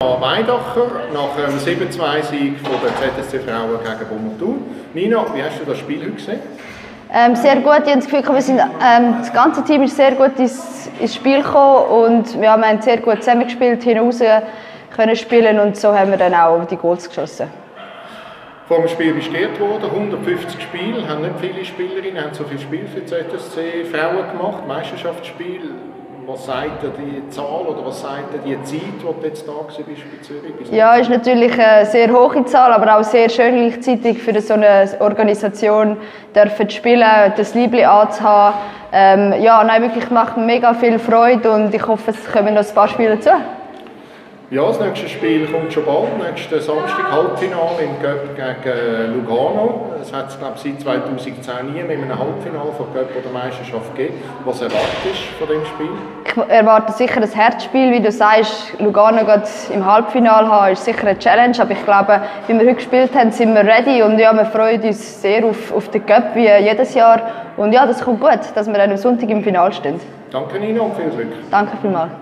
Weidacher nach einem 7-2-Sieg der ZSC Frauen gegen Bommerthun. Nina, wie hast du das Spiel heute gesehen? Ähm, sehr gut. Ich habe das Gefühl, wir sind, ähm, das ganze Team ist sehr gut ins, ins Spiel gekommen und ja, wir haben sehr gut zusammengespielt, hinaus können spielen und so haben wir dann auch die Goals geschossen. Vor dem Spiel besteht worden, 150 Spiele, haben nicht viele Spielerinnen, haben so viele Spiele für die ZSC Frauen gemacht, Meisterschaftsspiel was sagt dir die Zahl oder was sagt dir die Zeit, die du jetzt da bist bei Zürich? Ja, ist natürlich eine sehr hohe Zahl, aber auch sehr schön gleichzeitig für so eine Organisation dürfen spielen, das Liebling anzuhaben. Ähm, ja, nein, wirklich macht mir mega viel Freude und ich hoffe, es kommen noch ein paar Spiele dazu. Ja, das nächste Spiel kommt schon bald. Nächsten Samstag Halbfinale im Cup gegen Lugano. Es hat es, glaube ich, seit 2010 nie mehr in einem Halbfinale von Cup oder Meisterschaft gegeben. Was erwartest du von dem Spiel? Ich erwarte sicher ein Herzspiel. Wie du sagst, Lugano geht im Halbfinale haben, ist sicher eine Challenge. Aber ich glaube, wie wir heute gespielt haben, sind wir ready. Und ja, wir freuen uns sehr auf, auf den Cup, wie jedes Jahr. Und ja, das kommt gut, dass wir dann am Sonntag im Finale stehen. Danke, Nino, und viel Glück. Danke vielmals.